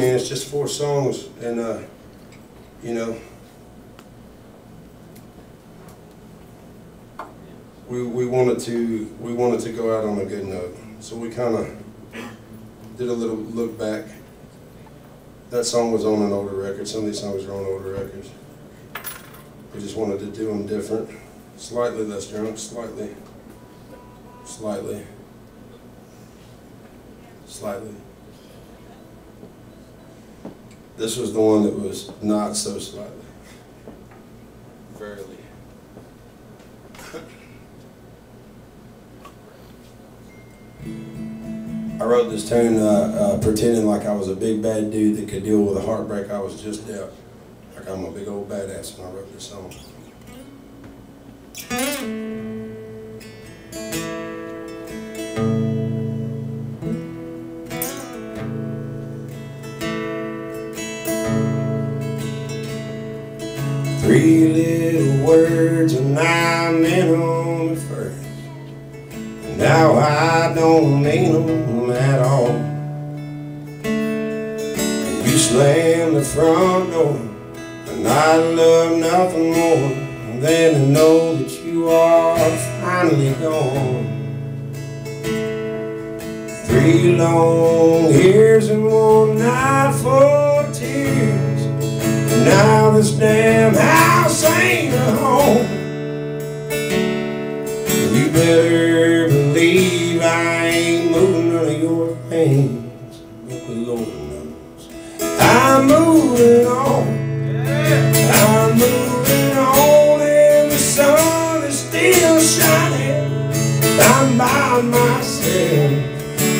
man. It's just four songs, and uh, you know, we we wanted to we wanted to go out on a good note, so we kind of did a little look back. That song was on an older record. Some of these songs are on older records. We just wanted to do them different, slightly less drunk, slightly, slightly, slightly. This was the one that was not so slightly. Verily. I wrote this tune uh, uh, pretending like I was a big bad dude that could deal with a heartbreak I was just dealt. Like I'm a big old badass when I wrote this song. Three little words and I meant them at first. Now I don't mean them at all. You slammed the front door, and I love nothing more than to know that you are finally gone. Three long years and one night for tears. Now this damn house I ain't moving none of your things. But the Lord knows I'm moving on. I'm moving on, and the sun is still shining. I'm by myself,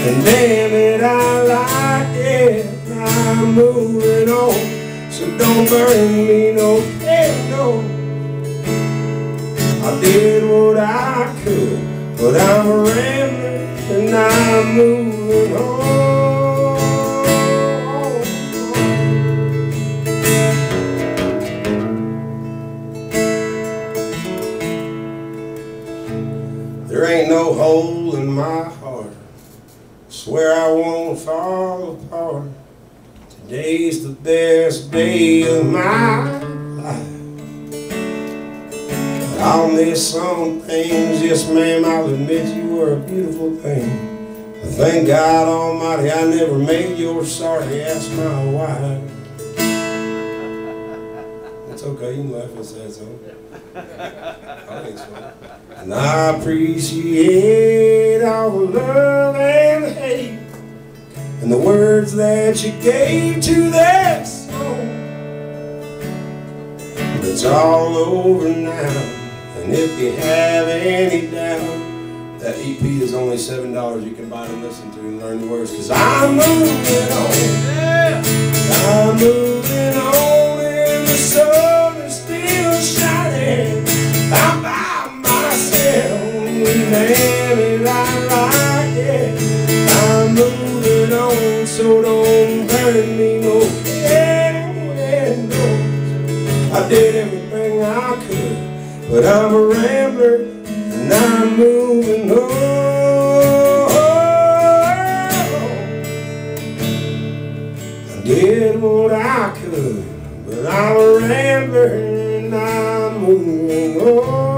and damn it, I like it. I'm moving on, so don't burn me no candle. I did what I could, but I'm and Moving on. There ain't no hole in my heart. Swear I won't fall apart. Today's the best day of my life. I'll miss some things, yes ma'am, I'll admit you were a beautiful thing. Thank God Almighty I never made your sorry ask my wife. It's okay, you can laugh and say so. I think so. And I appreciate all the love and hate and the words that you gave to that song. But it's all over now. And if you have any doubt, that EP is only seven dollars. You can buy it and listen to and learn the words. Cause I'm moving on. Yeah. I'm moving on, and the sun is still shining. I'm by myself, damn it, I like. I'm moving on, so don't burn me no candles. I did everything I could, but I'm a rambler, and I'm moving Did what I could, but I'm a and I'm moving on.